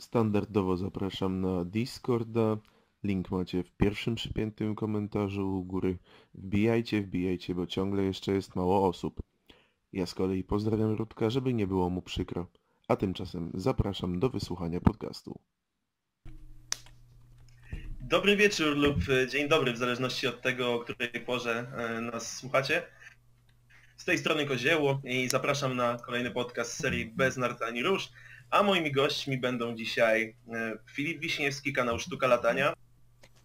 Standardowo zapraszam na Discorda. Link macie w pierwszym przypiętym komentarzu u góry. Wbijajcie, wbijajcie, bo ciągle jeszcze jest mało osób. Ja z kolei pozdrawiam Rudka, żeby nie było mu przykro. A tymczasem zapraszam do wysłuchania podcastu. Dobry wieczór lub e, dzień dobry, w zależności od tego, o której porze e, nas słuchacie. Z tej strony Kozieło i zapraszam na kolejny podcast serii Bez Nart ani Róż. A moimi gośćmi będą dzisiaj e, Filip Wiśniewski, kanał Sztuka Latania.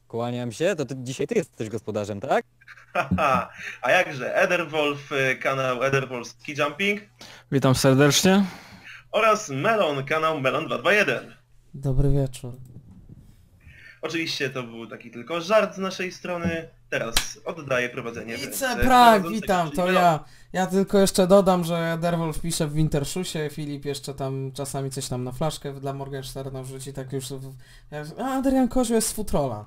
Kłaniam się, to ty, dzisiaj ty jesteś gospodarzem, tak? Haha, A jakże Ederwolf, e, kanał Ederwolf Ski Jumping Witam serdecznie. oraz Melon, kanał Melon 221. Dobry wieczór. Oczywiście to był taki tylko żart z naszej strony. Teraz oddaję prowadzenie. w Ice ręce Prag, prowadzącego, witam, to ja. Ja tylko jeszcze dodam, że Derwolf pisze w Wintershusie, Filip jeszcze tam czasami coś tam na flaszkę dla Morgensterna wrzuci, tak już... w- A Adrian Kozio jest z Futrola.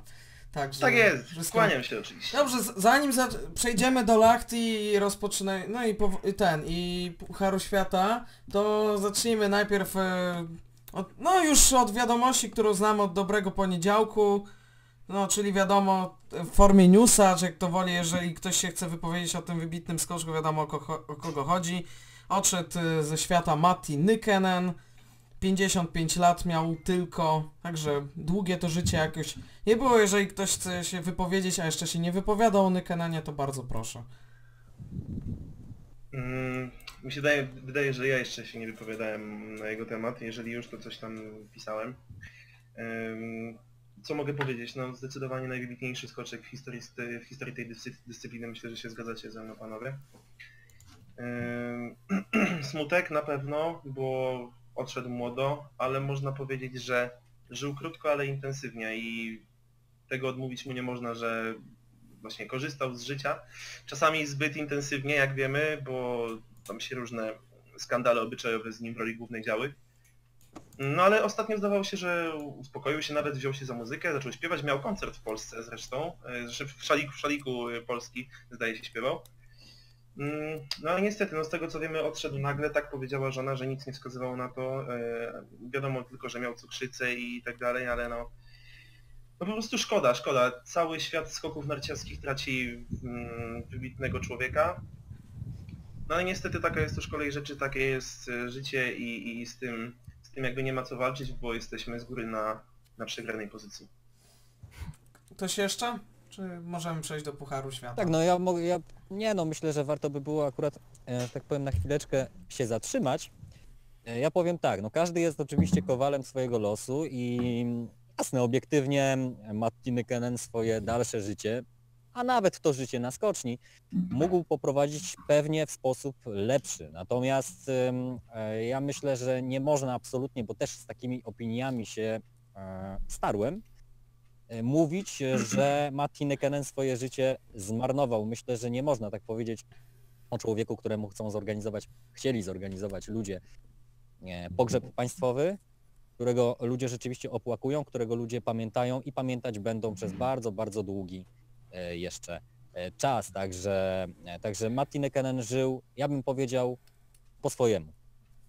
Także Tak jest, wszystko- skłaniam się oczywiście. Dobrze, zanim za przejdziemy do Lachti i rozpoczynaj, no i, pow- i ten, i Pucharu Świata, to zacznijmy najpierw e, od, no już od wiadomości, którą znamy od dobrego poniedziałku, no czyli wiadomo w formie newsa, czy jak to woli, jeżeli ktoś się chce wypowiedzieć o tym wybitnym skoczku, wiadomo o, ko- o kogo chodzi. Odszedł e, ze świata Matti Nykenen, 55 lat miał tylko, także długie to życie jakoś nie było. Jeżeli ktoś chce się wypowiedzieć, a jeszcze się nie wypowiadał o Nykenenie, to bardzo proszę. Mm, mi się wydaje, wydaje, że ja jeszcze się nie wypowiadałem na jego temat, jeżeli już to coś tam pisałem. Ym, Co mogę powiedzieć? No zdecydowanie najwybitniejszy skoczek w historii, w historii tej dyscy- dyscypliny, myślę, że się zgadzacie ze mną panowie. Ym, Smutek na pewno, bo odszedł młodo, ale można powiedzieć, że żył krótko, ale intensywnie i tego odmówić mu nie można, że właśnie korzystał z życia. Czasami zbyt intensywnie, jak wiemy, bo tam się różne skandale obyczajowe z nim w roli głównej działy. No ale ostatnio zdawało się, że uspokoił się, nawet wziął się za muzykę, zaczął śpiewać, miał koncert w Polsce zresztą, e, w szaliku, w szaliku e, Polski zdaje się śpiewał. Mm, No ale niestety, no z tego co wiemy odszedł nagle, tak powiedziała żona, że nic nie wskazywało na to. e, Wiadomo tylko, że miał cukrzycę i tak dalej, ale no no po prostu szkoda, szkoda. Cały świat skoków narciarskich traci mm, wybitnego człowieka. No ale niestety taka jest już kolej rzeczy, takie jest życie i, i z, tym, tym jakby nie ma co walczyć, bo jesteśmy z góry na, na przegranej pozycji. Ktoś jeszcze? Czy możemy przejść do Pucharu Świata? Tak, no ja mogę, ja, nie no, myślę, że warto by było akurat, e, że tak powiem, na chwileczkę się zatrzymać. E, Ja powiem tak, no każdy jest oczywiście kowalem swojego losu i jasne, obiektywnie Matti Nykenen swoje dalsze życie, a nawet to życie na skoczni, mógł poprowadzić pewnie w sposób lepszy. Natomiast e, ja myślę, że nie można absolutnie, bo też z takimi opiniami się e, starłem, e, mówić, e, że Matti Nykenen swoje życie zmarnował. Myślę, że nie można tak powiedzieć o człowieku, któremu chcą zorganizować, chcieli zorganizować ludzie pogrzeb państwowy, którego ludzie rzeczywiście opłakują, którego ludzie pamiętają i pamiętać będą przez bardzo, bardzo długi jeszcze e, czas. Także, e, także Matti Nykenen żył, ja bym powiedział, po swojemu.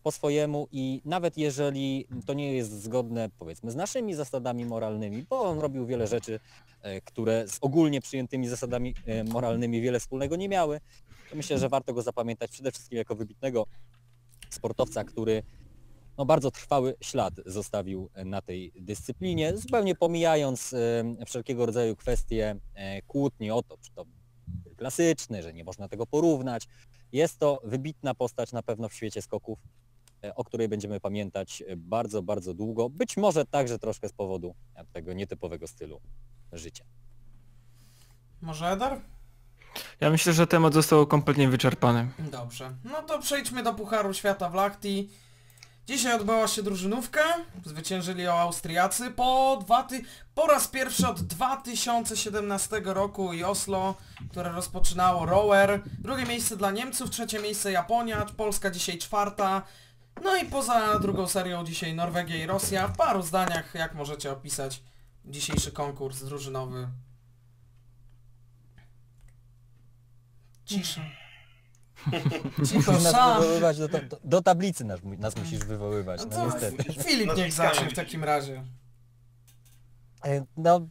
Po swojemu i nawet jeżeli to nie jest zgodne powiedzmy z naszymi zasadami moralnymi, bo on robił wiele rzeczy, e, które z ogólnie przyjętymi zasadami e, moralnymi wiele wspólnego nie miały, to myślę, że warto go zapamiętać przede wszystkim jako wybitnego sportowca, który no, bardzo trwały ślad zostawił na tej dyscyplinie, zupełnie pomijając e, wszelkiego rodzaju kwestie e, kłótni o to, czy to klasyczny, że nie można tego porównać. Jest to wybitna postać na pewno w świecie skoków, e, o której będziemy pamiętać e, bardzo, bardzo długo. Być może także troszkę z powodu e, tego nietypowego stylu życia. Może Edar? Ja myślę, że temat został kompletnie wyczerpany. Dobrze. No to przejdźmy do Pucharu Świata w Lachti. Dzisiaj odbyła się drużynówka, zwyciężyli o Austriacy po, dwa ty... po raz pierwszy od 2017 roku i Oslo, które rozpoczynało Rower. Drugie miejsce dla Niemców, trzecie miejsce Japonia, Polska dzisiaj czwarta. No i poza drugą serią dzisiaj Norwegia i Rosja. W paru zdaniach jak możecie opisać dzisiejszy konkurs drużynowy? Cisza. Cicho, Musisz nas sam. wywoływać do, do, do tablicy nas, nas musisz wywoływać, No no to niestety. Filip niech zacznie w takim razie. E, No,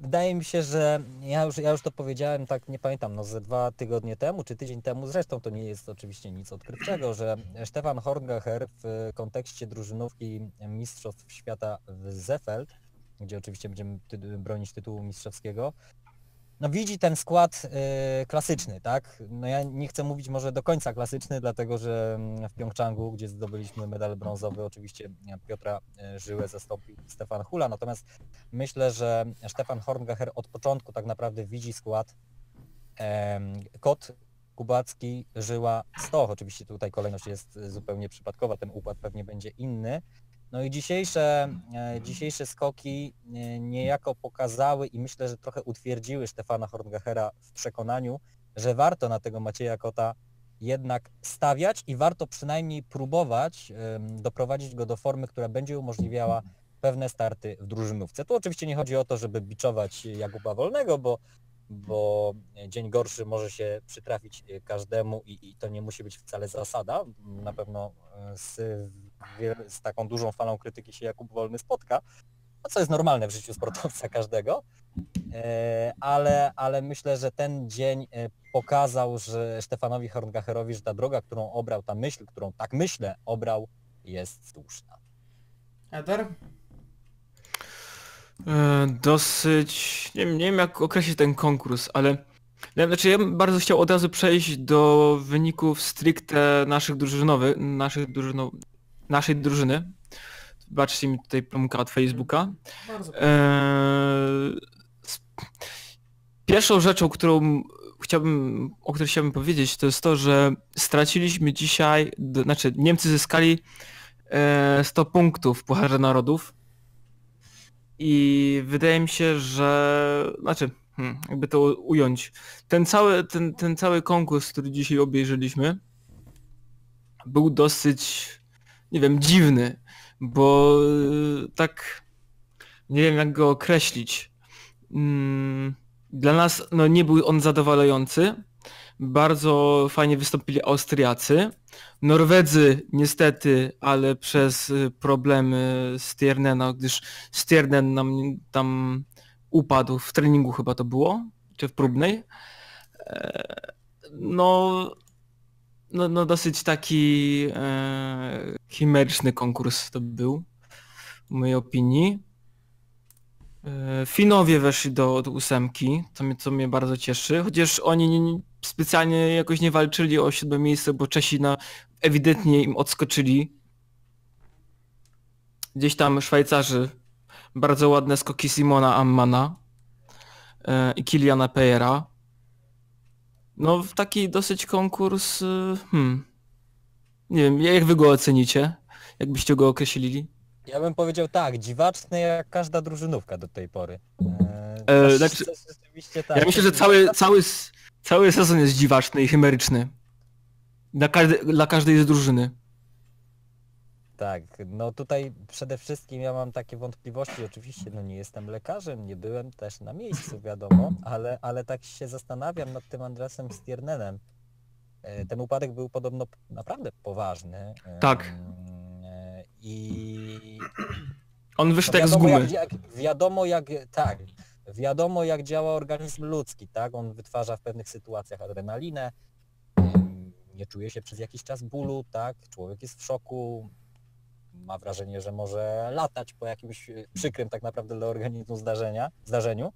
wydaje mi się, że ja już, ja już to powiedziałem, tak nie pamiętam, no ze dwa tygodnie temu, czy tydzień temu, zresztą to nie jest oczywiście nic odkrywczego, że Stefan Horngacher w kontekście drużynówki Mistrzostw Świata w Zefeld, gdzie oczywiście będziemy ty bronić tytułu mistrzowskiego, no widzi ten skład y, klasyczny, tak? No ja nie chcę mówić może do końca klasyczny, dlatego że mm, w Pjongczangu, gdzie zdobyliśmy medal brązowy, oczywiście Piotra y, Żyłę zastąpił Stefan Hula, natomiast myślę, że Stefan Horngacher od początku tak naprawdę widzi skład Kot, Kubacki, Żyła, Stoch. Oczywiście tutaj kolejność jest zupełnie przypadkowa, ten układ pewnie będzie inny. No i dzisiejsze, e, dzisiejsze skoki e, niejako pokazały i myślę, że trochę utwierdziły Stefana Horngachera w przekonaniu, że warto na tego Macieja Kota jednak stawiać i warto przynajmniej próbować doprowadzić go do formy, która będzie umożliwiała pewne starty w drużynówce. Tu oczywiście nie chodzi o to, żeby biczować Jakuba Wolnego, bo, bo dzień gorszy może się przytrafić każdemu i, i to nie musi być wcale zasada. Na pewno e, z, z taką dużą falą krytyki się Jakub Wolny spotka, no co jest normalne w życiu sportowca każdego. E, Ale, ale myślę, że ten dzień e, pokazał, że Stefanowi Horngacherowi, że ta droga, którą obrał, ta myśl, którą tak myślę obrał, jest słuszna. Eder? E, dosyć... Nie, wiem- nie wiem jak określić ten konkurs, ale... Ja, znaczy ja bym bardzo chciał od razu przejść do wyników stricte naszych drużynowych, naszych drużyno, naszej drużyny. Zobaczcie mi tutaj promka od Facebooka. Eee, s- Pierwszą rzeczą, którą chciałbym, o której chciałbym powiedzieć, to jest to, że straciliśmy dzisiaj, znaczy Niemcy zyskali e, 100 punktów w Pucharze Narodów i wydaje mi się, że, znaczy, hmm, jakby to ująć, ten cały, ten, ten cały konkurs, który dzisiaj obejrzeliśmy, był dosyć, nie wiem, dziwny, bo e, tak nie wiem jak go określić. Mm, Dla nas no, nie był on zadowalający. Bardzo fajnie wystąpili Austriacy. Norwedzy niestety, ale przez y, problemy Stiernena, gdyż Stiernen nam tam upadł w treningu chyba to było, czy w próbnej. E, No, no, no dosyć taki e, chimeryczny konkurs to był, w mojej opinii. E, Finowie weszli do, do ósemki, co mnie, co mnie bardzo cieszy, chociaż oni nie, nie- specjalnie jakoś nie walczyli o siódme miejsce, bo Czesi na, ewidentnie im odskoczyli. Gdzieś tam Szwajcarzy, bardzo ładne skoki Simona Ammana e, i Kiliana Pejera. No w taki dosyć konkurs, e, hmm, nie wiem, jak wy go ocenicie? Jakbyście go określili? Ja bym powiedział tak, dziwaczny jak każda drużynówka do tej pory. E, Eee, znaczy- tak. Ja myślę, że cały, cały, cały sezon jest dziwaczny i chimeryczny. Dla, dla każdej z drużyny. Tak, no tutaj przede wszystkim ja mam takie wątpliwości, oczywiście no nie jestem lekarzem, nie byłem też na miejscu wiadomo, ale, ale tak się zastanawiam nad tym Andresem Stiernenem. E, Ten upadek był podobno naprawdę poważny. Tak. e, I On wyszedł no jak z gumy. jak, jak, wiadomo jak, tak, wiadomo jak działa organizm ludzki, tak, on wytwarza w pewnych sytuacjach adrenalinę, nie czuje się przez jakiś czas bólu, tak, człowiek jest w szoku, ma wrażenie, że może latać po jakimś e, przykrym tak naprawdę dla organizmu zdarzenia, zdarzeniu.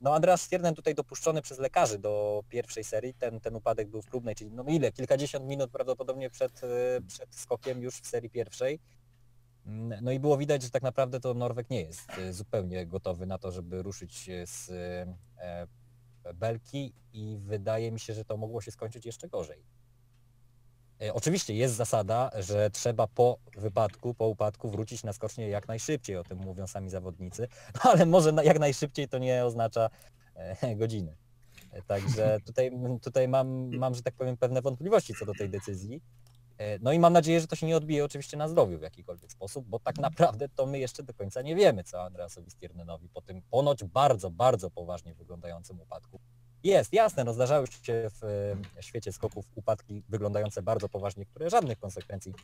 No Andreas Stiernen tutaj dopuszczony przez lekarzy do pierwszej serii, ten, ten upadek był w próbnej, czyli no ile, kilkadziesiąt minut prawdopodobnie przed, e, przed skokiem już w serii pierwszej. No i było widać, że tak naprawdę to Norweg nie jest e, zupełnie gotowy na to, żeby ruszyć z belki i wydaje mi się, że to mogło się skończyć jeszcze gorzej. E, Oczywiście jest zasada, że trzeba po wypadku, po upadku wrócić na skocznię jak najszybciej, o tym mówią sami zawodnicy, ale może jak najszybciej to nie oznacza e, godziny. E, Także tutaj, tutaj mam, mam, że tak powiem, pewne wątpliwości co do tej decyzji. No i mam nadzieję, że to się nie odbije oczywiście na zdrowiu w jakikolwiek sposób, bo tak naprawdę to my jeszcze do końca nie wiemy, co Andreasowi Stiernenowi po tym ponoć bardzo, bardzo poważnie wyglądającym upadku Jest, jasne, no zdarzały się w e, świecie skoków upadki wyglądające bardzo poważnie, które żadnych konsekwencji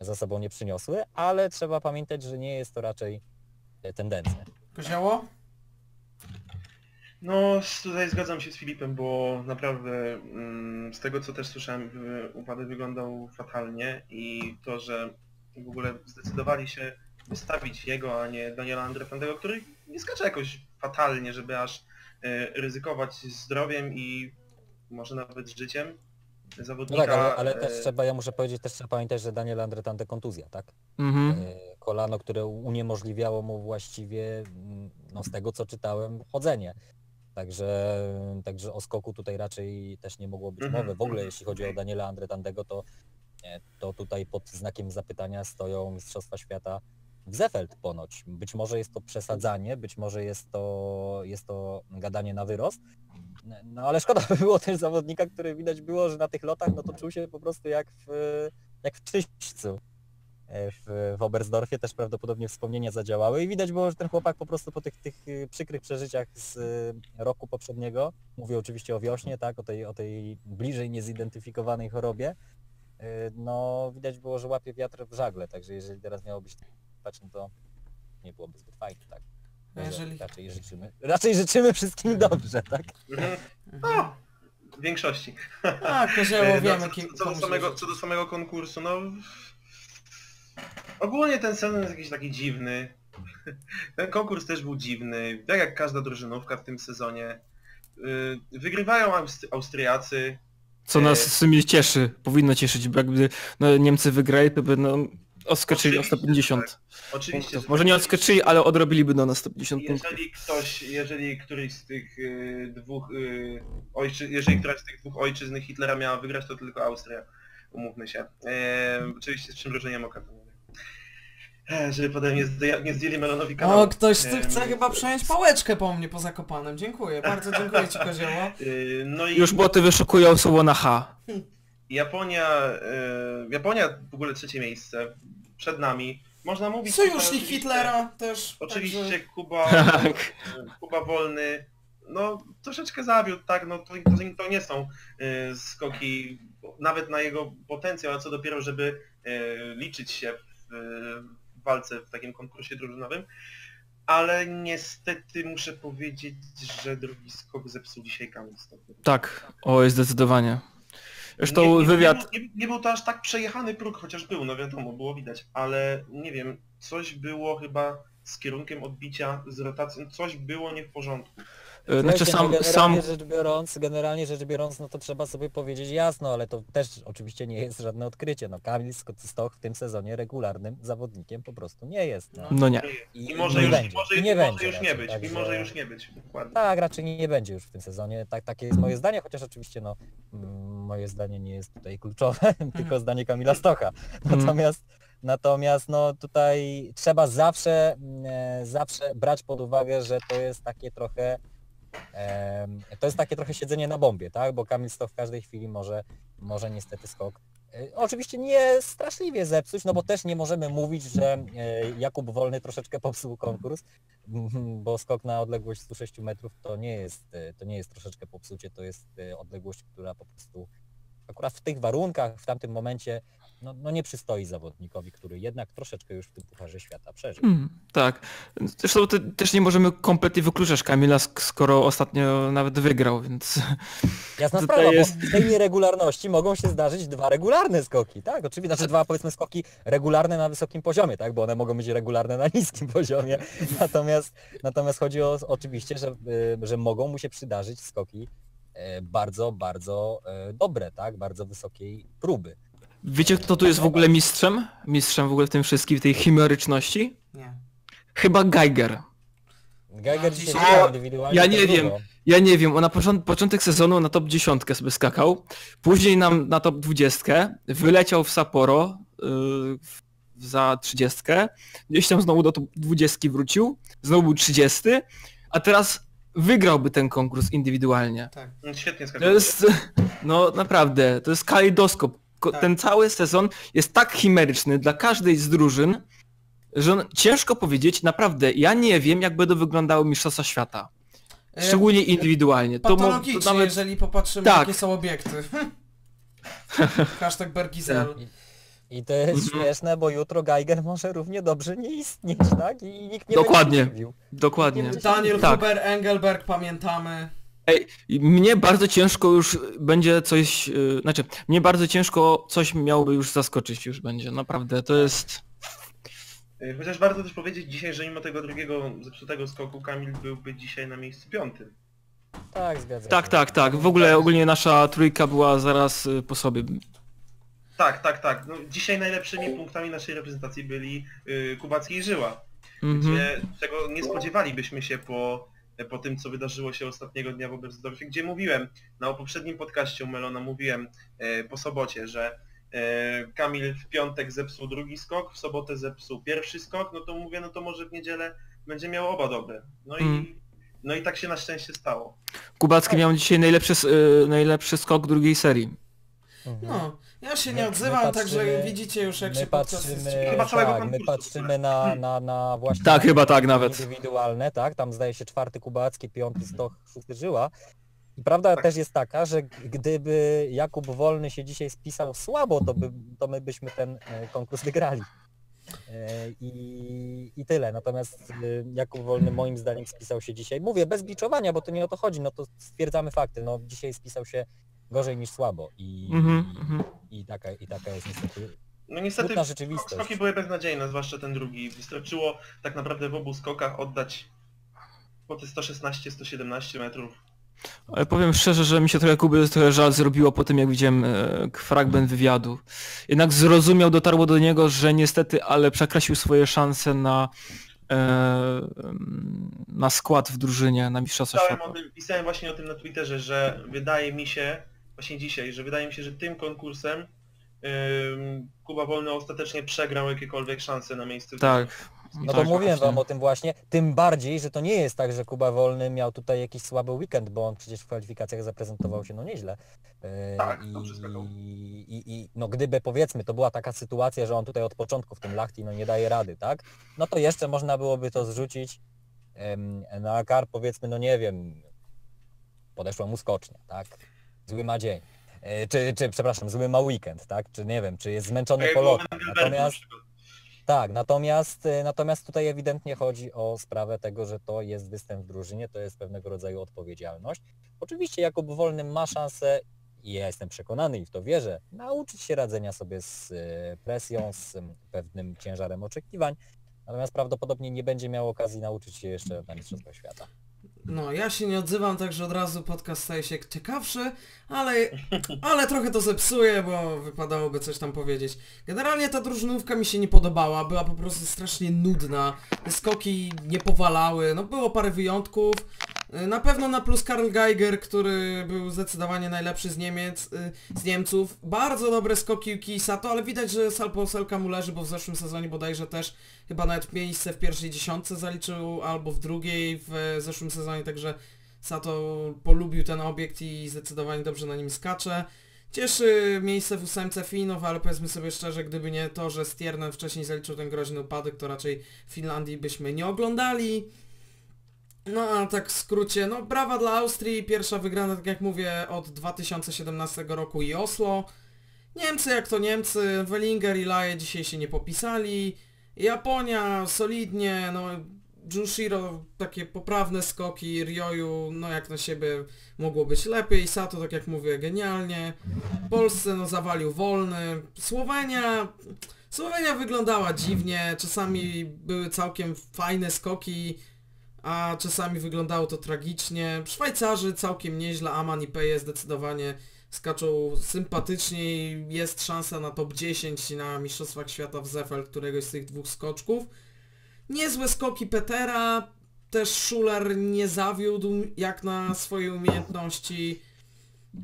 za sobą nie przyniosły, ale trzeba pamiętać, że nie jest to raczej e, tendencja. Kozioło? No, tutaj zgadzam się z Filipem, bo naprawdę mm, z tego co też słyszałem, upadek wyglądał fatalnie i to, że w ogóle zdecydowali się wystawić jego, a nie Daniela Andrefandego, który nie skacze jakoś fatalnie, żeby aż ryzykować zdrowiem i może nawet życiem No zawodnika. tak, ale, ale e, też trzeba, ja muszę powiedzieć, też trzeba pamiętać, że Daniel Andretante kontuzja, tak? Mhm. E, Kolano, które uniemożliwiało mu właściwie, mm, no z tego co czytałem, chodzenie. Także, także o skoku tutaj raczej też nie mogło być Mhm, mowy. W ogóle mhm, jeśli chodzi o. Daniela Andretandego, to, e, to tutaj pod znakiem zapytania stoją Mistrzostwa Świata w Zefeld ponoć. Być może jest to przesadzanie, być może jest to, jest to gadanie na wyrost. No ale szkoda by było też zawodnika, który widać było, że na tych lotach no to czuł się po prostu jak w, jak w czyśćcu. E, W, w też prawdopodobnie wspomnienia zadziałały i widać było, że ten chłopak po prostu po tych, tych y, przykrych przeżyciach z y, roku poprzedniego, mówię oczywiście o wiośnie, tak, o tej, o tej bliżej niezidentyfikowanej chorobie, y, no widać było, że łapie wiatr w żagle, także jeżeli teraz miało być tak, no to nie byłoby zbyt fajnie, tak. A jeżeli- Raczej życzymy, raczej życzymy wszystkim dobrze, tak? mhm. No, w większości. A, Kozioło E, wiemy, no, co, co, do samego, co do samego konkursu, no... Ogólnie ten sezon jest jakiś taki dziwny. Ten konkurs też był dziwny, tak jak każda drużynówka w tym sezonie. Yy, Wygrywają Aust- Austriacy. Co nas w sumie cieszy, powinno cieszyć, bo jakby no, Niemcy wygrali, to by no, odskoczyli o Oczywiście, 150 Oczywiście, punktów. że- Może nie odskoczyli, ale odrobiliby do nas 150 punktów. Jeżeli ktoś, jeżeli któryś z tych y, dwóch y, ojczy, jeżeli któraś z tych dwóch ojczyzn Hitlera miała wygrać, to tylko Austria. Umówmy się. E, oczywiście z przymrużeniem oka. to mówię. E, żeby potem nie, nie zdjęli Melonowi kanału. O, ktoś tu Em, chce chyba przejąć pałeczkę po mnie po Zakopanem. Dziękuję, bardzo dziękuję Ci Kozioło. Y, No i Już boty wyszukują słowo na H. Japonia, y, Japonia w ogóle trzecie miejsce. Przed nami. Można mówić... Sojusznik tutaj Hitlera też. Oczywiście Także... Kuba, Tak. Kuba Wolny, no troszeczkę zawiódł, tak, no to, to, to nie są y, skoki nawet na jego potencjał, a co dopiero, żeby y, liczyć się w, w walce w takim konkursie drużynowym. Ale niestety muszę powiedzieć, że drugi skok zepsuł dzisiaj Stopy. Tak, oj, zdecydowanie. Zresztą nie, wywiad... Nie, nie, nie był to aż tak przejechany próg, chociaż był, no wiadomo, było widać, ale nie wiem, coś było chyba z kierunkiem odbicia, z rotacją, coś było nie w porządku. E, Znaczy Słuchajcie, sam, no, sam generalnie rzecz biorąc, generalnie rzecz biorąc, no to trzeba sobie powiedzieć jasno, ale to też oczywiście nie jest żadne odkrycie. No Kamil Stoch w tym sezonie regularnym zawodnikiem po prostu nie jest. No. No nie. I, I może nie już, będzie. i może, nie może będzie już nie raczej, być, także- i może już nie być, dokładnie. Tak, raczej nie będzie już w tym sezonie. Tak, takie jest moje zdanie, chociaż oczywiście no mm, moje zdanie nie jest tutaj kluczowe, tylko zdanie Kamila Stocha. Natomiast natomiast no tutaj trzeba zawsze mm, e, zawsze brać pod uwagę, że to jest takie trochę to jest takie trochę siedzenie na bombie, tak? Bo Kamil Stoch w każdej chwili może może niestety skok e, Oczywiście nie straszliwie zepsuć, no bo też nie możemy mówić, że e, Jakub Wolny troszeczkę popsuł konkurs, bo skok na odległość 106 metrów to nie jest, e, to nie jest troszeczkę popsucie, to jest e, odległość, która po prostu akurat w tych warunkach, w tamtym momencie, no, no nie przystoi zawodnikowi, który jednak troszeczkę już w tym Pucharze Świata przeżył. Mm, tak. Zresztą te, też nie możemy kompletnie wykluczać Kamila, sk- skoro ostatnio nawet wygrał, więc Jasna sprawa, jest- bo w tej nieregularności mogą się zdarzyć dwa regularne skoki, tak? Oczywiście, znaczy dwa powiedzmy skoki regularne na wysokim poziomie, tak? Bo one mogą być regularne na niskim poziomie. Natomiast, natomiast chodzi o oczywiście, że, y, że mogą mu się przydarzyć skoki e, bardzo, bardzo e, dobre, tak? Bardzo wysokiej próby. Wiecie kto tu jest w ogóle mistrzem? Mistrzem w ogóle w tym wszystkim, w tej chimeryczności? Nie. Chyba Geiger. Geiger dzisiaj grał indywidualnie. ja tak nie wiem. Ja nie wiem, on na począt, początek sezonu na top 10 sobie skakał, później nam na top 20, wyleciał w Sapporo yy, za 30, gdzieś tam znowu do top 20 wrócił, znowu był 30, a teraz wygrałby ten konkurs indywidualnie. Tak. No, Świetnie To skakał. jest, no naprawdę, to jest kalejdoskop. Tak. Ten cały sezon jest tak chimeryczny dla każdej z drużyn, że on, ciężko powiedzieć, naprawdę, ja nie wiem jak będą wyglądały Mistrzostwa Świata. E, Szczególnie indywidualnie. To, Patologicznie, to nawet... jeżeli popatrzymy Tak. jakie są obiekty. Hashtag Bergizel. I to jest Mhm. śmieszne, bo jutro Geiger może równie dobrze nie istnieć, tak? I nikt nie Dokładnie. będzie. Dokładnie. Nie- Daniel Tak. Huber, Engelberg, pamiętamy. Ej, mnie bardzo ciężko już będzie coś, yy, znaczy, mnie bardzo ciężko coś miałoby już zaskoczyć już będzie, naprawdę, to jest... Chociaż warto też powiedzieć dzisiaj, że mimo tego drugiego zepsutego skoku Kamil byłby dzisiaj na miejscu piątym. Tak, zgadzam Tak, się. tak, tak, w ogóle ogólnie nasza trójka była zaraz y, po sobie. Tak, tak, tak. No, dzisiaj najlepszymi punktami naszej reprezentacji byli y, Kubacki i Żyła. Mhm. gdzie, czego nie spodziewalibyśmy się po, po tym, co wydarzyło się ostatniego dnia w Oberstdorfie, gdzie mówiłem, na poprzednim podcaście u Melona mówiłem e, po sobocie, że e, Kamil w piątek zepsuł drugi skok, w sobotę zepsuł pierwszy skok, no to mówię, no to może w niedzielę będzie miał oba dobre. No i, Mm. no i tak się na szczęście stało. Kubacki miał dzisiaj najlepszy, y, najlepszy skok drugiej serii. Mhm. No, ja się My- nie my odzywam, także patrzymy- widzicie już jak My się patrzymy. Chyba całego tak, my patrzymy na, na, na właśnie Tak, chyba tak nawet. indywidualne, tak? Tam zdaje się czwarty Kubacki, piąty Stoch, szósty Żyła. I prawda Tak. też jest taka, że gdyby Jakub Wolny się dzisiaj spisał słabo, to, by, to my byśmy ten e, konkurs wygrali. E, I, I tyle. Natomiast e, Jakub Wolny moim zdaniem spisał się dzisiaj, mówię bez biczowania, bo to nie o to chodzi, no to stwierdzamy fakty, no dzisiaj spisał się gorzej niż słabo i, Mhm, mhm. i, taka, i taka jest niestety No niestety rzeczywistość. skoki były beznadziejne, zwłaszcza ten drugi. Wystarczyło tak naprawdę w obu skokach oddać po te 116-117 metrów. Ale powiem szczerze, że mi się trochę Kuby trochę żal zrobiło po tym, jak widziałem e, fragment wywiadu. Jednak zrozumiał, dotarło do niego, że niestety, ale przekreślił swoje szanse na, e, na skład w drużynie, na Mistrzostwa Pisałem, Świata. pisałem właśnie o tym na Twitterze, że wydaje mi się, właśnie dzisiaj, że wydaje mi się, że tym konkursem ym, Kuba Wolny ostatecznie przegrał jakiekolwiek szanse na miejsce w Tak. No to tak, mówiłem właśnie. wam o tym właśnie, tym bardziej, że to nie jest tak, że Kuba Wolny miał tutaj jakiś słaby weekend, bo on przecież w kwalifikacjach zaprezentował się no nieźle. E, Tak, i, i, i no gdyby powiedzmy to była taka sytuacja, że on tutaj od początku w tym Lachti no nie daje rady, tak? No to jeszcze można byłoby to zrzucić na kar powiedzmy, no nie wiem, podeszła mu skocznia, tak? Zły ma dzień. E, Czy, czy, przepraszam, zły ma weekend, tak? Czy nie wiem, czy jest zmęczony Jak po na Natomiast tak, natomiast, y, natomiast tutaj ewidentnie chodzi o sprawę tego, że to jest występ w drużynie, to jest pewnego rodzaju odpowiedzialność. Oczywiście Jakub Wolny ma szansę, i ja jestem przekonany i w to wierzę, nauczyć się radzenia sobie z presją, z pewnym ciężarem oczekiwań, natomiast prawdopodobnie nie będzie miał okazji nauczyć się jeszcze na Mistrzostwach Świata. No, ja się nie odzywam, także od razu podcast staje się ciekawszy, ale, ale trochę to zepsuje, bo wypadałoby coś tam powiedzieć. Generalnie ta drużynówka mi się nie podobała, była po prostu strasznie nudna, skoki nie powalały, no było parę wyjątków. Y, Na pewno na plus Karl Geiger, który był zdecydowanie najlepszy z Niemiec, y, z Niemców. Bardzo dobre skoki Yuki Sato, ale widać, że Salpo Selka mu leży, bo w zeszłym sezonie bodajże też chyba nawet miejsce w pierwszej dziesiątce zaliczył, albo w drugiej w zeszłym sezonie, także Sato polubił ten obiekt i zdecydowanie dobrze na nim skacze. Cieszy miejsce w ósemce Finów, ale powiedzmy sobie szczerze, gdyby nie to, że Stiernen wcześniej zaliczył ten groźny upadek, to raczej Finlandii byśmy nie oglądali. No a tak w skrócie, no brawa dla Austrii, pierwsza wygrana, tak jak mówię, od 2017 roku i Oslo. Niemcy jak to Niemcy, Wellinger i Laje dzisiaj się nie popisali. Japonia solidnie, no Junshiro takie poprawne skoki, Ryoyu no jak na siebie mogło być lepiej, Sato tak jak mówię genialnie, Polsce no zawalił wolny, Słowenia, Słowenia wyglądała dziwnie, czasami były całkiem fajne skoki, a czasami wyglądało to tragicznie. Szwajcarzy całkiem nieźle, Aman i Peje zdecydowanie skaczą sympatycznie i jest szansa na top 10 na Mistrzostwach Świata w Zefel, któregoś z tych dwóch skoczków. Niezłe skoki Petera, też Schuler nie zawiódł jak na swoje umiejętności.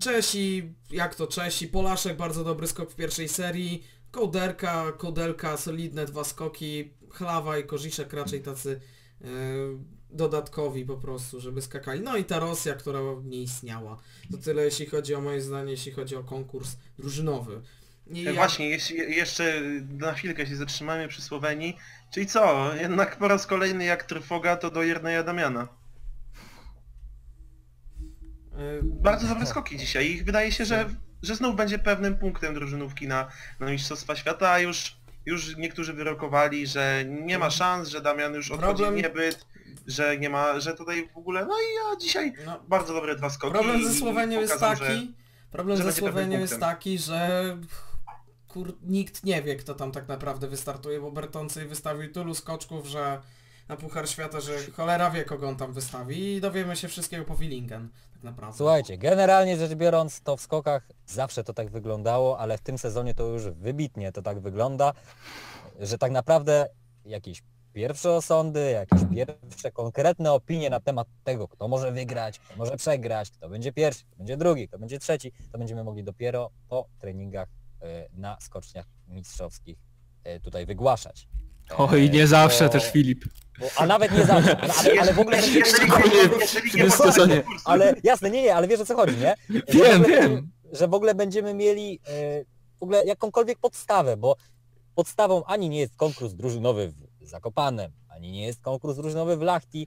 Czesi, jak to Czesi, Polaszek bardzo dobry skok w pierwszej serii, Kołderka, Kołdelka, solidne dwa skoki, Chlawa i Korziszek raczej tacy e, dodatkowi po prostu, żeby skakali. No i ta Rosja, która nie istniała. To tyle jeśli chodzi o moje zdanie, jeśli chodzi o konkurs drużynowy. E, ja- Właśnie, jeśli, jeszcze na chwilkę się zatrzymamy przy Słowenii. Czyli co? Jednak po raz kolejny jak trwoga to do Jerneja Damiana. Y, Bardzo dobre skoki dzisiaj i wydaje się, że, że znów będzie pewnym punktem drużynówki na, na Mistrzostwa Świata, a już, już niektórzy wyrokowali, że nie ma szans, że Damian już odchodzi Problem- niebyt, że nie ma, że tutaj w ogóle, no i ja dzisiaj No, bardzo dobre dwa skoki. problem ze Słowenią jest taki, że- problem że ze Słowenią jest taki, że kur... nikt nie wie kto tam tak naprawdę wystartuje, bo Bertoncej wystawił tylu skoczków, że na Puchar Świata, że cholera wie kogo on tam wystawi i dowiemy się wszystkiego po Willingen, tak naprawdę. Słuchajcie, generalnie rzecz biorąc, to w skokach zawsze to tak wyglądało, ale w tym sezonie to już wybitnie to tak wygląda, że tak naprawdę jakieś pierwsze osądy, jakieś pierwsze konkretne opinie na temat tego, kto może wygrać, kto może przegrać, kto będzie pierwszy, kto będzie drugi, kto będzie trzeci, to będziemy mogli dopiero po treningach e, na skoczniach mistrzowskich e, tutaj wygłaszać. E, Oj, nie zawsze bo- też Filip. bo- A nawet nie zawsze, ale, ale w ogóle... Szczególnie w sezonie. Ale jasne, nie, nie, ale wiesz o co chodzi, nie? Że w Wiem, ogóle, wiem. Że w ogóle będziemy mieli w ogóle jakąkolwiek podstawę, bo podstawą ani nie jest konkurs drużynowy w Zakopanem, ani nie jest konkurs drużynowy w Lachti.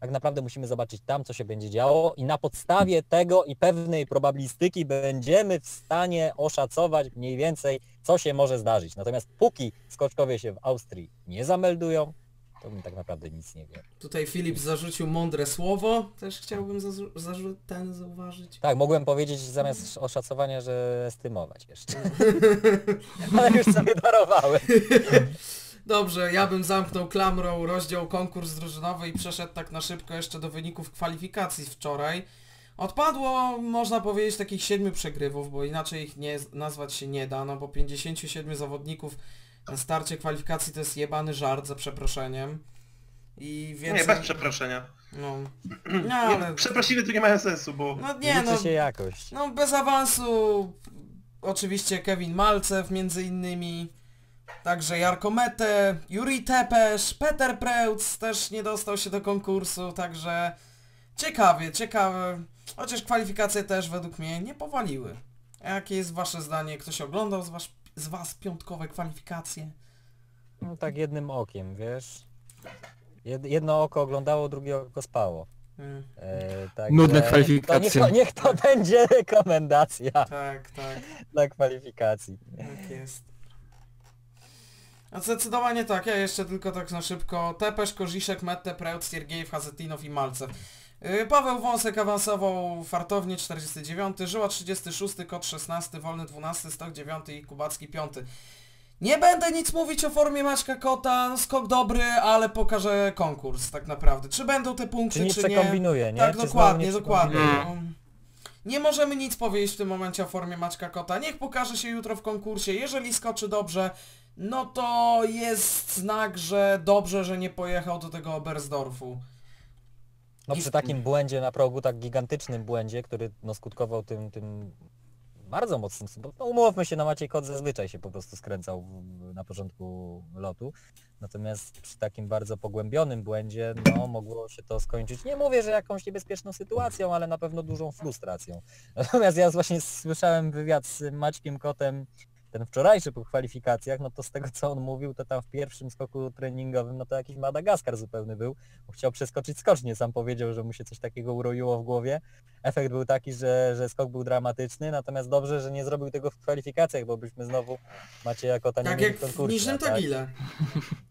Tak naprawdę musimy zobaczyć tam, co się będzie działo i na podstawie tego i pewnej probabilistyki będziemy w stanie oszacować mniej więcej, co się może zdarzyć. Natomiast póki skoczkowie się w Austrii nie zameldują, to my tak naprawdę nic nie wiemy. Tutaj Filip zarzucił mądre słowo, też chciałbym zarzu- ten zauważyć. Tak, mogłem powiedzieć zamiast oszacowania, że estymować jeszcze. Ale już sobie darowałem. Dobrze, ja bym zamknął klamrą rozdział konkurs drużynowy i przeszedł tak na szybko jeszcze do wyników kwalifikacji wczoraj. Odpadło, można powiedzieć, takich siedmiu przegrywów, bo inaczej ich nie, nazwać się nie da, no bo 57 zawodników na starcie kwalifikacji to jest jebany żart, za przeproszeniem. I więcej... Nie, bez przeproszenia. No, no Nie, ale... Przeprosiny tu nie mają sensu, bo No nie no, się jakość. no bez awansu oczywiście Kevin Malcew między innymi, także Jarko Mete, Juri Tepesz, Peter Preutz też nie dostał się do konkursu, także ciekawie, ciekawe, chociaż kwalifikacje też według mnie nie powaliły. A Jakie jest wasze zdanie? Ktoś oglądał z was, z was piątkowe kwalifikacje? No, tak jednym okiem, wiesz. Jed, jedno oko oglądało, drugie oko spało. Mm, E, także Nudne kwalifikacje. Niech to, niech to będzie rekomendacja tak, tak. dla kwalifikacji. Tak jest. Zdecydowanie tak, ja jeszcze tylko tak na szybko. Tepesz, Korziszek, Mette, Preut, Siergiejew, Hazetinow i Malcew. Yy, Paweł Wąsek awansował fartownie 49, Żyła 36, Kot 16, Wolny 12, Stok 9 i Kubacki 5. Nie będę nic mówić o formie Maćka Kota, no skok dobry, ale pokażę konkurs tak naprawdę. Czy będą te punkty, Czy nie czy nie? przekombinuje, nie? Tak, Czy dokładnie, nie dokładnie. No. Nie możemy nic powiedzieć w tym momencie o formie Maćka Kota. Niech pokaże się jutro w konkursie. Jeżeli skoczy dobrze, no to jest znak, że dobrze, że nie pojechał do tego Oberstdorfu. No I- przy takim błędzie na progu, tak gigantycznym błędzie, który no, skutkował tym, tym bardzo mocnym, bo no, umówmy się, na Maciej Kot zazwyczaj się po prostu skręcał na początku lotu, natomiast przy takim bardzo pogłębionym błędzie, no mogło się to skończyć, nie mówię, że jakąś niebezpieczną sytuacją, ale na pewno dużą frustracją. Natomiast ja właśnie słyszałem wywiad z Maćkiem Kotem, ten wczorajszy po kwalifikacjach, no to z tego co on mówił, to tam w pierwszym skoku treningowym, no to jakiś Madagaskar zupełny był, bo chciał przeskoczyć skocznie, sam powiedział, że mu się coś takiego uroiło w głowie. Efekt był taki, że, że skok był dramatyczny, natomiast dobrze, że nie zrobił tego w kwalifikacjach, bo byśmy znowu Macieja Kota nie Tak jak w konkursie. Niżnym tak? Tagile.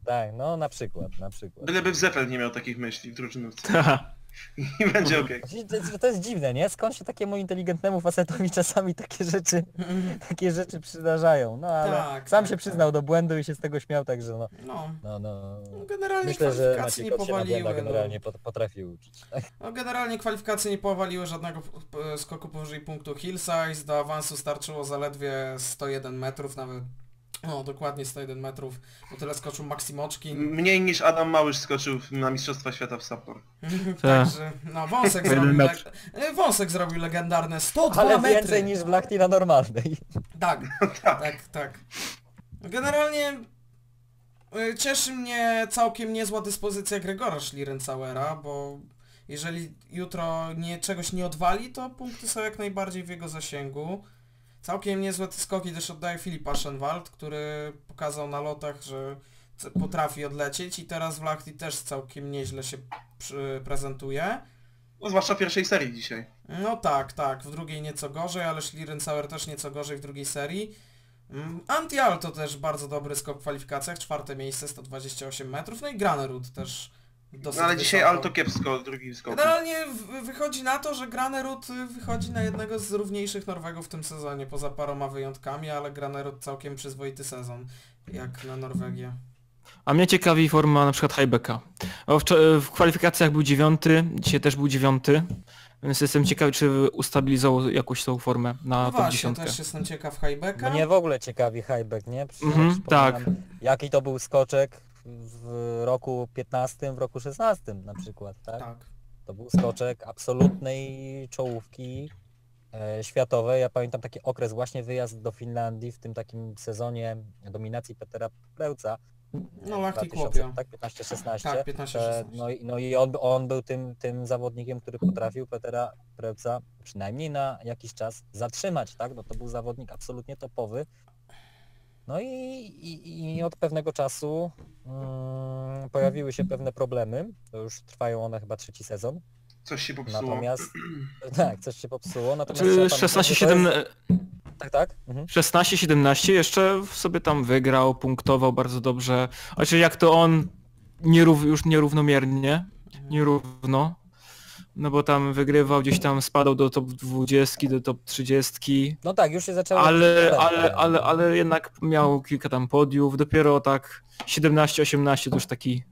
tak, no na przykład, na przykład. byleby w Zefel nie miał takich myśli w drużynówce Ta. i będzie okej. To jest, to jest dziwne, nie? Skąd się takiemu inteligentnemu facetowi czasami takie rzeczy, takie rzeczy przydarzają? No ale Tak, sam tak, się przyznał do błędu i się z tego śmiał, także no, No. no, no. No, Generalnie Myślę, że Maciej nie powaliły. No. generalnie potrafi uczyć. Tak? No, generalnie kwalifikacje nie powaliły żadnego skoku powyżej punktu Hillsize. Do awansu starczyło zaledwie 101 metrów, nawet no dokładnie 101 metrów, bo tyle skoczył Maksimoczkin. Mniej niż Adam Małysz skoczył na Mistrzostwa Świata w Sapor. Także, no Wąsek zrobił, le- y, Wąsek zrobił legendarne 102 Ale metry. więcej niż w Lachti na normalnej. Tak, tak, tak. Generalnie y, cieszy mnie całkiem niezła dyspozycja Gregora Schlierencauera, bo jeżeli jutro nie, czegoś nie odwali, to punkty są jak najbardziej w jego zasięgu. Całkiem niezłe te skoki też oddaje Filip Aschenwald, który pokazał na lotach, że potrafi odlecieć i teraz w Lachti też całkiem nieźle się prezentuje. No, zwłaszcza w pierwszej serii dzisiaj. No tak, tak, w drugiej nieco gorzej, ale Schlierenzauer też nieco gorzej w drugiej serii. Mm, Antial to też bardzo dobry skok w kwalifikacjach, czwarte miejsce, 128 metrów, no i Granerud też dosyć No ale dzisiaj wysoko. Alto kiepsko w drugim skoku. Generalnie wychodzi na to, że Granerud y, wychodzi na jednego z równiejszych Norwegów w tym sezonie, poza paroma wyjątkami, ale Granerud całkiem przyzwoity sezon, jak na Norwegię. A mnie ciekawi forma na przykład Highbecka. O, W, w kwalifikacjach był dziewiąty, dzisiaj też był dziewiąty. Więc jestem ciekawy, czy ustabilizował jakoś tą formę na No top właśnie, 10. też jestem ciekaw Highbecka. Mnie w ogóle ciekawi highback, nie? Mhm, przypominam, tak. Jaki to był skoczek w roku 15, w roku 16 na przykład, tak? Tak. To był skoczek absolutnej czołówki e, światowej. Ja pamiętam taki okres właśnie wyjazd do Finlandii w tym takim sezonie dominacji Petera Preuca. No, Lahti 2000, Kuopio. Tak, 15-16. Tak, 15-16. E, No, i- no i on, on był tym, tym zawodnikiem, który potrafił Petera Preuca przynajmniej na jakiś czas zatrzymać, tak? No to był zawodnik absolutnie topowy. No i, i, i od pewnego czasu mm, pojawiły się pewne problemy. To już trwają one chyba trzeci sezon. Coś się popsuło. Natomiast tak, coś się popsuło. Natomiast Czy trzeba pamiętać, że to 16, jest- 17, Tak, tak. Mhm. 16-17 jeszcze sobie tam wygrał, punktował bardzo dobrze. Znaczy jak to on nierów, już nierównomiernie, nierówno. No bo tam wygrywał, gdzieś tam spadał do top 20, do top 30. No tak, już się zaczęło... Ale, ale, ale, ale jednak miał kilka tam podiów, dopiero tak 17-18 to już taki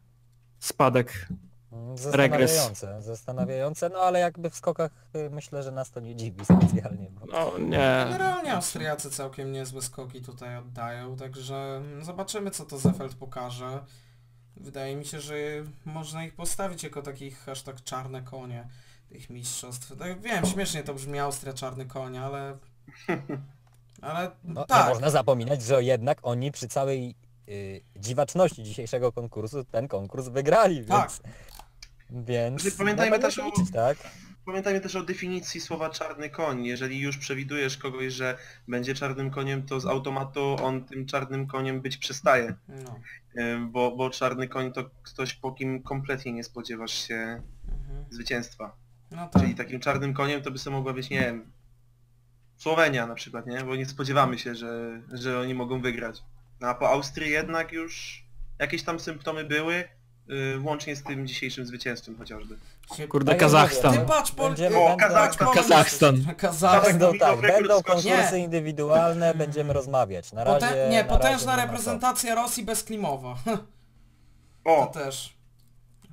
spadek. Mm, regres. Zastanawiające, zastanawiające, no ale jakby w skokach y, myślę, że nas to nie dziwi specjalnie. Bo... No nie. Generalnie Austriacy całkiem niezłe skoki tutaj oddają, także mm, zobaczymy co to Zefeld pokaże. Wydaje mi się, że można ich postawić jako takich hashtag czarne konie tych mistrzostw. Tak, wiem, śmiesznie to brzmi Austria czarny koń, ale... Ale No, Nie tak, można zapominać, że jednak oni przy całej y, dziwaczności dzisiejszego konkursu ten konkurs wygrali, Tak. więc... Więc Znaczy, pamiętajmy no, też o- liczyć, tak? Pamiętajmy też o definicji słowa czarny koń. Jeżeli już przewidujesz kogoś, że będzie czarnym koniem, to z automatu on tym czarnym koniem być przestaje. no. Bo, bo czarny koń to ktoś, po kim kompletnie nie spodziewasz się Mhm. zwycięstwa. No tak. Czyli takim czarnym koniem to by sobie mogła być, nie wiem, Słowenia na przykład, nie? Bo nie spodziewamy się, że, że oni mogą wygrać. No a po Austrii jednak już jakieś tam symptomy były, łącznie z tym dzisiejszym zwycięstwem chociażby. Kurde, Kazachstan. Ty patrz, Pol... Będziemy- O, będą- Kazachstan. patrz, Kazachstan. Kazachstan. Będą tak, będą konkursy Nie. indywidualne, będziemy rozmawiać. Na razie. Nie, na potężna razie reprezentacja Rosji bezklimowa. To O! też.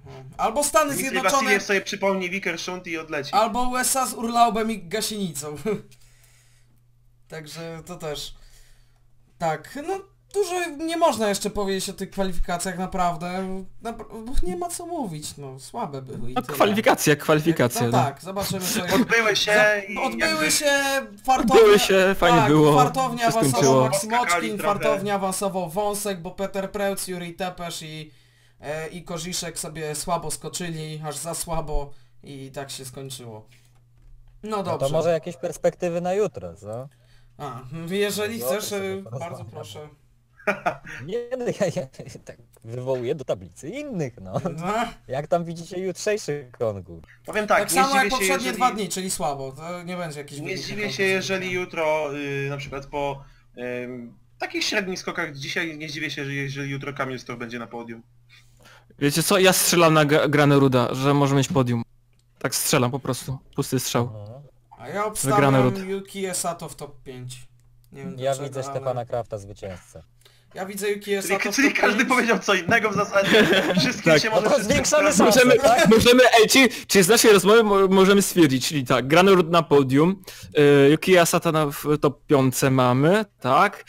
Mhm. Albo Stany Dmitry Zjednoczone, Wasiliew sobie przypomni Wickersund i odleci. albo USA z Urlaubem i Gasienicą. Także to też. Tak, no dużo nie można jeszcze powiedzieć o tych kwalifikacjach naprawdę. Napra- bo nie ma co mówić, no słabe były No kwalifikacje, kwalifikacje. No no. tak, zobaczymy co Odbyły się Za- i Odbyły jakby- się fartownia... Odbyły się, fajnie tak, było, fartownia awansował skończyło. Max Odskakali Moczkin, trochę. fartownia awansował Wąsek, bo Peter Preutz, Juri Tepesz i, e, i Koziszek sobie słabo skoczyli, aż za słabo i tak się skończyło. No No dobrze. to może jakieś perspektywy na jutro, co? A, jeżeli chcesz, e, bardzo proszę. Nie, no ja, ja tak wywołuję do tablicy innych, no. No, Jak tam widzicie jutrzejszy konkurs? Powiem tak tak, nie samo jak poprzednie jeżeli... dwa dni, czyli słabo. To nie będzie jakiś Nie zdziwię się, jeżeli jutro, y, na przykład po ym, takich średnich skokach dzisiaj, nie zdziwię się, że jeżeli jutro Kamil Stoch będzie na podium. Wiecie co, ja strzelam na Gra- Granę Ruda, że może mieć podium. Tak strzelam po prostu, pusty strzał. No. A ja obstawiam. Yuki Esato w top 5. Nie wiem Ja dlaczego, widzę ale- Stefana Krafta zwycięzcę. Ja widzę Yuki Esato Czyli, czyli każdy 5. powiedział co innego w zasadzie. Wszystkim Tak. się No może to wszystkim zwiększamy. Możemy, tak? możemy, ej, czy, czy z naszej rozmowy mo- możemy stwierdzić, czyli tak, Grany Rud na podium, y, Yukiya Satana w top 5 mamy, tak,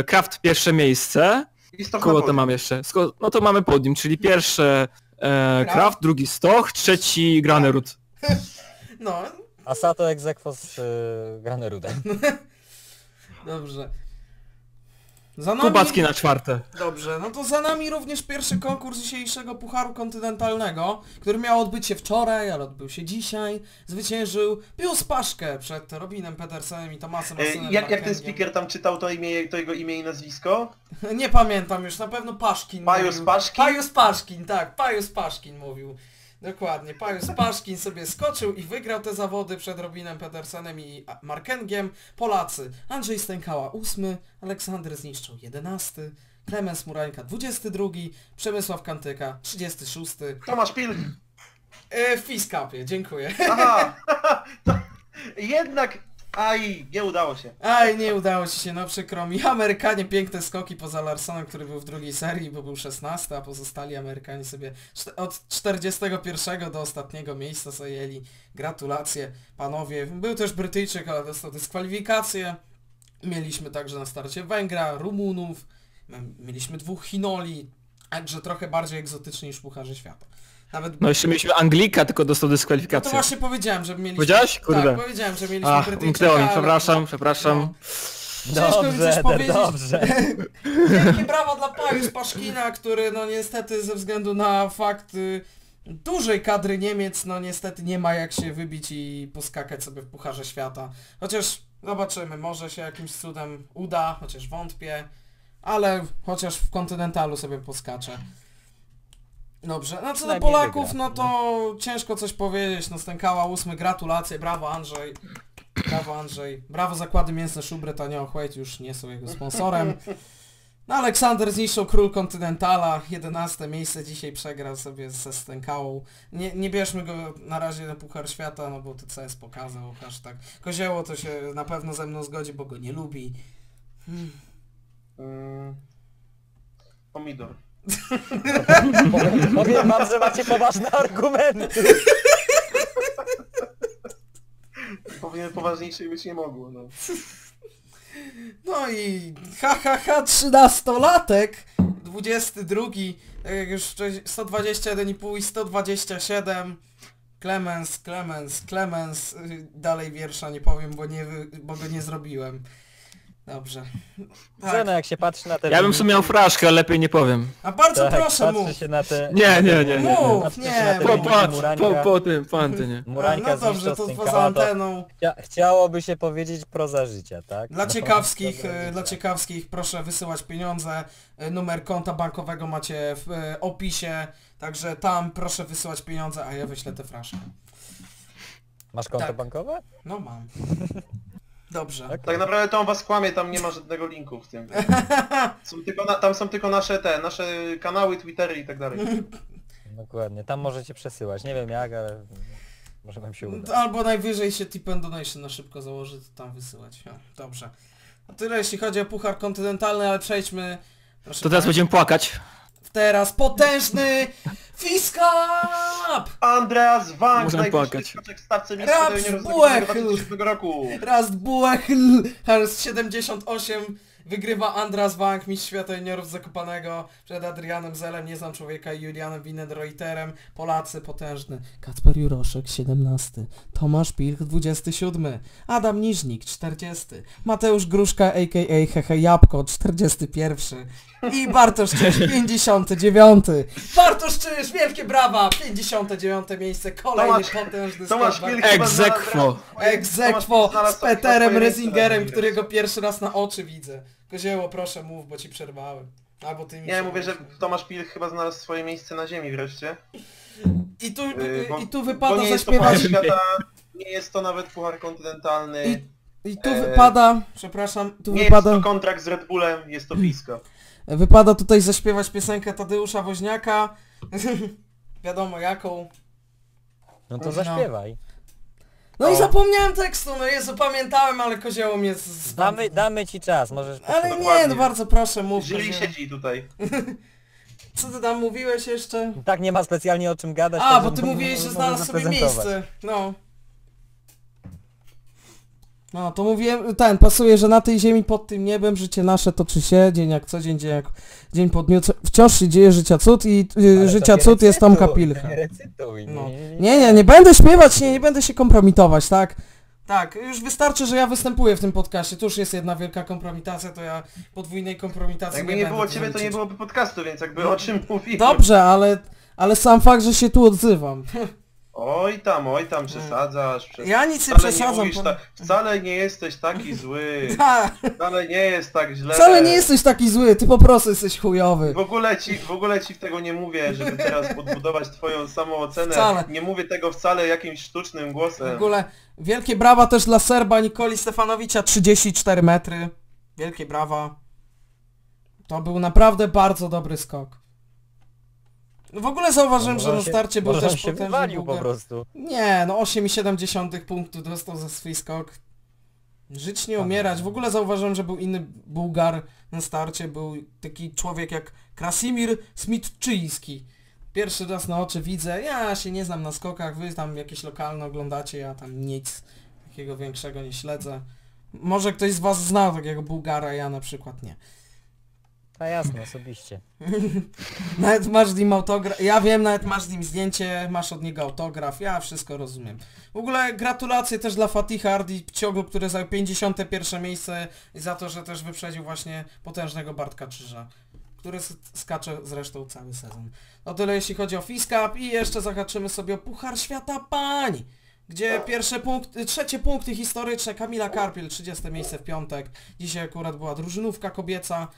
y, Kraft pierwsze miejsce, I Stoch na kogo to mam jeszcze? Sko- no to mamy podium, czyli pierwsze e, Kraft. Kraft, drugi Stoch, trzeci Grany Rud. No, A Sato egzekwo z y, Granerudem. dobrze. Za nami... Kubacki na czwarte. Dobrze, no to za nami również pierwszy konkurs dzisiejszego Pucharu Kontynentalnego, który miał odbyć się wczoraj, ale odbył się dzisiaj. Zwyciężył Pius Paszkę przed Robinem Petersenem i Tomasem Asenem Jak, jak ten speaker tam czytał to, imię, to jego imię i nazwisko? Nie pamiętam już, na pewno Paszkin Pajus mówił. Paszkin? Pajus Paszkin, tak, Pajus Paszkin mówił. Dokładnie. Pajus Paszkin sobie skoczył i wygrał te zawody przed Robinem Pedersenem i Markengiem. Polacy Andrzej Stękała 8, Aleksander Zniszczał 11, Klemens Murańka 22, Przemysław Kantyka 36. Tomasz Pilch! E, w Fiskapie, dziękuję. Aha! Jednak... Aj, nie udało się. Aj, nie udało ci się, no przykro mi. Amerykanie piękne skoki poza Larsonem, który był w drugiej serii, bo był 16, a pozostali Amerykanie sobie od 41 do ostatniego miejsca zajęli. Gratulacje, panowie. Był też Brytyjczyk, ale dostał dyskwalifikację. Mieliśmy także na starcie Węgra, Rumunów, mieliśmy dwóch Chinoli, także trochę bardziej egzotycznie niż Pucharze Świata. Nawet No jeszcze mieliśmy Anglika, tylko dostał no to dyskwalifikację. właśnie powiedziałem, że mieliśmy... Powiedziałeś? Kurde. Tak, powiedziałem, że mieliśmy Ach, umknęło mi, ale- przepraszam, przepraszam. No. Coś Dobrze, powiedzieć. dobrze. Wielkie brawa dla Pajus Paszkina, który no niestety ze względu na fakt y, dużej kadry Niemiec, no niestety nie ma jak się wybić i poskakać sobie w Pucharze Świata. Chociaż zobaczymy, może się jakimś cudem uda, chociaż wątpię, ale chociaż w kontynentalu sobie poskaczę. Dobrze, no co do Polaków, wygra, no to ciężko coś powiedzieć, no stękała ósmy, gratulacje, brawo Andrzej. Brawo Andrzej. Brawo zakłady mięsne Szubry, Tania Ochłeć już nie są jego sponsorem. No Aleksander zniszczył król kontynentala, 11 miejsce dzisiaj przegrał sobie ze Stękałą. Nie, nie bierzmy go na razie na Puchar Świata, no bo to CS pokazał, hashtag. Kozioło to się na pewno ze mną zgodzi, bo go nie lubi. Hmm. Mm. Pomidor. Powiem, wam, że macie poważne argumenty. Powinien poważniejszej być nie mogło, no. No i ha ha ha 13-latek, 22, tak jak już wcześniej 121,5 i 127. Clemens, Clemens, Clemens, y, dalej wiersza nie powiem, bo, nie, bo go nie zrobiłem. Dobrze. Tak. no jak się patrzy na te... Ja bym w sumie miał fraszkę, ale lepiej nie powiem. A bardzo tak, proszę patrzy mów. się na te... Nie, nie, nie, nie. Mów, patrzy się nie, te. Po, wyniki po, po, Murańka. po tym, po antynie. A, Murańka no dobrze, to poza Stękała, to anteną. chcia, chciałoby się powiedzieć proza życia, tak? Dla No, ciekawskich, proza e, życia. dla ciekawskich proszę wysyłać pieniądze. E, Numer konta bankowego macie w e, opisie. Także tam proszę wysyłać pieniądze, a ja wyślę te fraszkę. Masz konto Tak. bankowe? No mam. Dobrze. Okej. Tak naprawdę to on was kłamie, tam nie ma żadnego linku w tym. Są tylko na, tam są tylko nasze te, nasze kanały, twittery i tak dalej. Dokładnie, tam możecie przesyłać. Nie wiem jak, ale może wam się uda. Albo najwyżej się tip and donation na szybko założy, to tam wysyłać. O, dobrze. A tyle jeśli chodzi o puchar kontynentalny, ale przejdźmy. Proszę To teraz będziemy płakać. Teraz potężny Fiskap! Andreas Wang, Możemy najwyższy płakać. w stawce Raps mistrza Buech. 2007 roku. Raz Buechl, Harris 78, wygrywa Andras Wang, mistrz świata juniorów z Zakopanego, przed Adrianem Zelem, nie znam człowieka i Julianem Winnenreuterem, Polacy potężny, Kacper Juroszek 17, Tomasz Pilch 27, Adam Niżnik 40, Mateusz Gruszka a.k.a. Hehe Jabłko 41 i Bartosz Czyż 59. Bartosz Czyż, wielkie brawa, 59 miejsce, kolejny Tomasz- potężny Tomasz Pilch Egzekwo. Egzekwo z Peterem Rezingerem, którego pierwszy raz na oczy widzę. Kozieło, proszę mów, bo ci przerwałem. Albo ty mi Nie, mówię, że. Tomasz Pilch chyba znalazł swoje miejsce na ziemi wreszcie. I tu, Yy, bo- i tu Bo wypada nie jest to zaśpiewać... świata, nie jest to nawet puchar kontynentalny. I, I tu Eee, wypada... Przepraszam, tu Nie wypada... jest to kontrakt z Red Bullem, jest to pisko. Wypada tutaj zaśpiewać piosenkę Tadeusza Woźniaka. Wiadomo jaką. No No. to zaśpiewaj. No i zapomniałem tekstu, no Jezu, pamiętałem, ale kozioło mnie z... Damy, damy ci czas, możesz... Ale nie, Dokładnie. no bardzo proszę, mów. Jury Kozioło. siedzi tutaj. Co ty tam mówiłeś jeszcze? Tak nie ma specjalnie o czym gadać. A, bo ty mówiłeś, że możesz znalazł sobie zaprezentować. miejsce. No. No, to mówiłem, ten, pasuje, że na tej ziemi pod tym niebem życie nasze toczy się, dzień jak co dzień, dzień jak dzień po dniu, co, wciąż się dzieje życia cud i y, Ale życia to cud jest Tomka recytuj, Pilcha. Nie recytuj, No. nie, nie, Nie, nie, będę śpiewać, nie, nie będę się kompromitować, tak? Tak, już wystarczy, że ja występuję w tym podcaście, to już jest jedna wielka kompromitacja, to ja podwójnej kompromitacji Jakby nie, nie będę było ciebie, to nie liczyć. byłoby podcastu, więc jakby o czym mówimy. Dobrze, ale, ale sam fakt, że się tu odzywam. Oj tam, oj tam, przesadzasz. Przes... Ja nic nie wcale przesadzam. mówisz. Wcale nie jesteś taki zły. Ta, Wcale nie jest tak źle. wcale nie jesteś taki zły, ty po prostu jesteś chujowy. W ogóle ci, w ogóle ci tego nie mówię, żeby teraz podbudować twoją samoocenę. Wcale. Nie mówię tego wcale jakimś sztucznym W głosem. ogóle wielkie brawa też dla Serba Nikoli Stefanowicza, 34 metry. Wielkie brawa. To był naprawdę bardzo dobry skok. W ogóle zauważyłem, że Może na starcie był też się potężny po prostu. Nie, no 8,7 punktu dostał za swój skok. Żyć nie umierać. W ogóle zauważyłem, że był inny Bułgar na starcie. Był taki człowiek jak Krasimir Smitczyński. Pierwszy raz na oczy widzę. Ja się nie znam na skokach. Wy tam jakieś lokalne oglądacie. Ja tam nic takiego większego nie śledzę. Może ktoś z was zna takiego Bułgara, ja na przykład nie. A jasne, osobiście. Nawet masz z nim autograf, ja wiem, nawet masz z nim zdjęcie, masz od niego autograf, ja wszystko rozumiem. W ogóle gratulacje też dla Fatiha Ardi Pciogu, który zajął 51 miejsce i za to, że też wyprzedził właśnie potężnego Bartka Krzyża, który skacze zresztą cały sezon. No tyle jeśli chodzi o Fiskap i jeszcze zahaczymy sobie o Puchar Świata Pań, gdzie pierwsze punkty, trzecie punkty historyczne Kamila Karpiel, 30 miejsce w piątek. Dzisiaj akurat była drużynówka kobieca.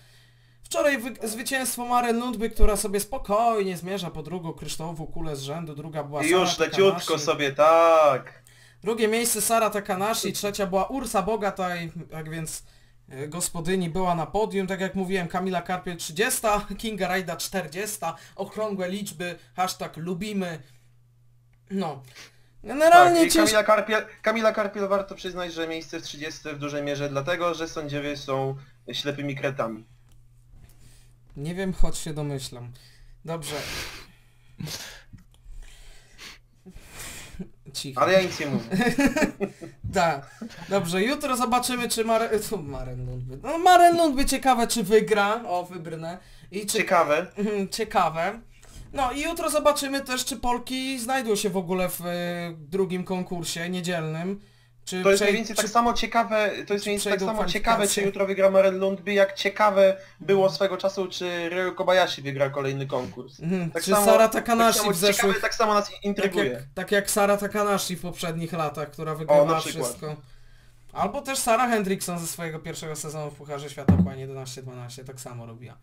Wczoraj wy- zwycięstwo Maren Lundby, która sobie spokojnie zmierza po drugą kryształową kulę z rzędu, druga była I Sara już leciutko Takanashi. sobie, tak. Drugie miejsce Sara Takanashi, trzecia była Ursa Bogataj, jak więc e, gospodyni była na podium, tak jak mówiłem Kamila Karpiel 30, Kinga Rajda 40, okrągłe liczby, hashtag lubimy. No. Generalnie Tak, i cięż... Kamila Karpiel, Kamila Karpiel warto przyznać, że miejsce w 30 w dużej mierze dlatego, że sędziowie są ślepymi kretami. Nie wiem, choć się domyślam. Dobrze. Cicho. Ale ja nic nie mówię. Tak. Dobrze, jutro zobaczymy czy Maren... Co Maren Lundby? No Maren Lundby ciekawe czy wygra. O, wybrnę. I czy... Ciekawe. Mhm, Ciekawe. No i jutro zobaczymy też czy Polki znajdą się w ogóle w e, drugim konkursie niedzielnym. Czy To jest mniej więcej czy- tak samo ciekawe, to jest mniej więcej tak samo ciekawe, czy jutro wygra Maren Lundby, jak ciekawe było swego czasu, czy Ryo Kobayashi wygra kolejny konkurs. Mhm, Tak czy samo- Sara Tak Takanashi samo w zeszłych... ciekawe, tak samo nas Tak intryguje. jak, tak jak Sara Takanashi w poprzednich latach, która wygrała wszystko. Albo też Sara Hendrickson ze swojego pierwszego sezonu w Pucharze Świata Pani 11-12 tak samo robiła.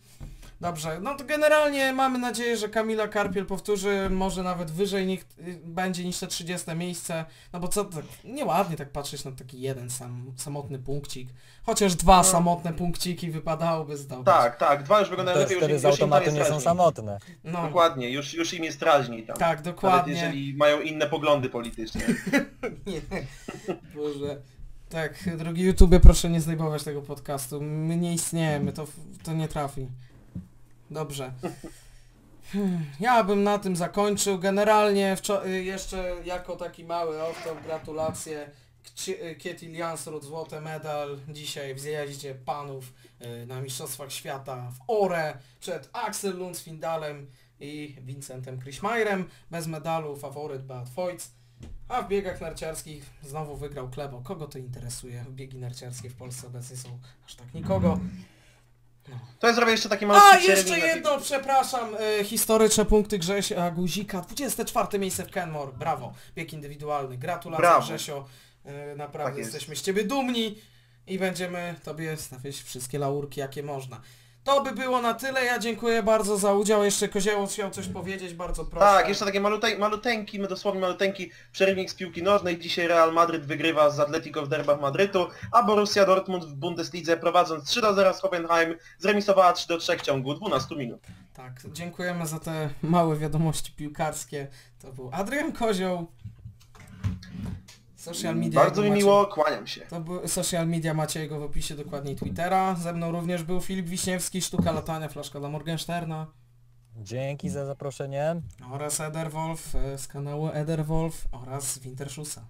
Dobrze, no to generalnie mamy nadzieję, że Kamila Karpiel powtórzy, może nawet wyżej niech, y, będzie niż te 30 miejsce, no bo co tak, nieładnie tak patrzeć na taki jeden sam, samotny punkcik. Chociaż dwa No. samotne punkciki wypadałoby zdobyć. Tak, tak, dwa już wyglądają jest lepiej, już, z już im tam automatu nie są samotne. No, Dokładnie, już, już im jest raźniej tam. tak, Nawet dokładnie. jeżeli mają inne poglądy polityczne. Nie, Boże. Tak, drogi YouTubie, proszę nie zdejmować tego podcastu. My nie istniejemy, to, to nie trafi. Dobrze. Hmm, Ja bym na tym zakończył. Generalnie y, jeszcze jako taki mały off gratulacje. Y, Kietil Jansrud, złoty medal dzisiaj w zjeździe panów y, na Mistrzostwach Świata w Ore przed Axel Lundsfindalem i Vincentem Krischmeierem. Bez medalu faworyt Beat Voigt. A w biegach narciarskich znowu wygrał Klebo. Kogo to interesuje? Biegi narciarskie w Polsce obecnie są aż tak nikogo. To ja zrobię jeszcze taki A, malutki jeszcze jedno, przepraszam, e, historyczne punkty Grzesia Guzika. 24 miejsce w Kenmore, brawo. Bieg indywidualny, gratulacje Brawo. Grzesio. E, naprawdę Tak jest. jesteśmy z Ciebie dumni i będziemy Tobie stawiać wszystkie laurki jakie można. To by było na tyle, ja dziękuję bardzo za udział. Jeszcze Kozieło chciał coś powiedzieć, bardzo proszę. Tak, jeszcze taki malutej, maluteńki, my dosłownie maluteńki przerywnik z piłki nożnej. Dzisiaj Real Madryt wygrywa z Atletico w derbach Madrytu, a Borussia Dortmund w Bundeslidze prowadząc 3 do 0 z Hoffenheim zremisowała 3 do 3 w ciągu 12 minut. Tak, dziękujemy za te małe wiadomości piłkarskie. To był Adrian Kozioł. Social media. Bardzo mi macie- miło, kłaniam się. To był social media, macie jego w opisie dokładniej Twittera. Ze mną również był Filip Wiśniewski, Sztuka Latania, Flaszka dla Morgensterna Dzięki za zaproszenie. oraz Ederwolf e, z kanału Ederwolf oraz Winterschusa.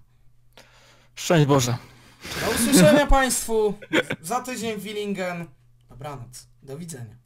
Szczęść Boże. Do usłyszenia Państwu za tydzień w Willingen. Dobranoc. Do widzenia.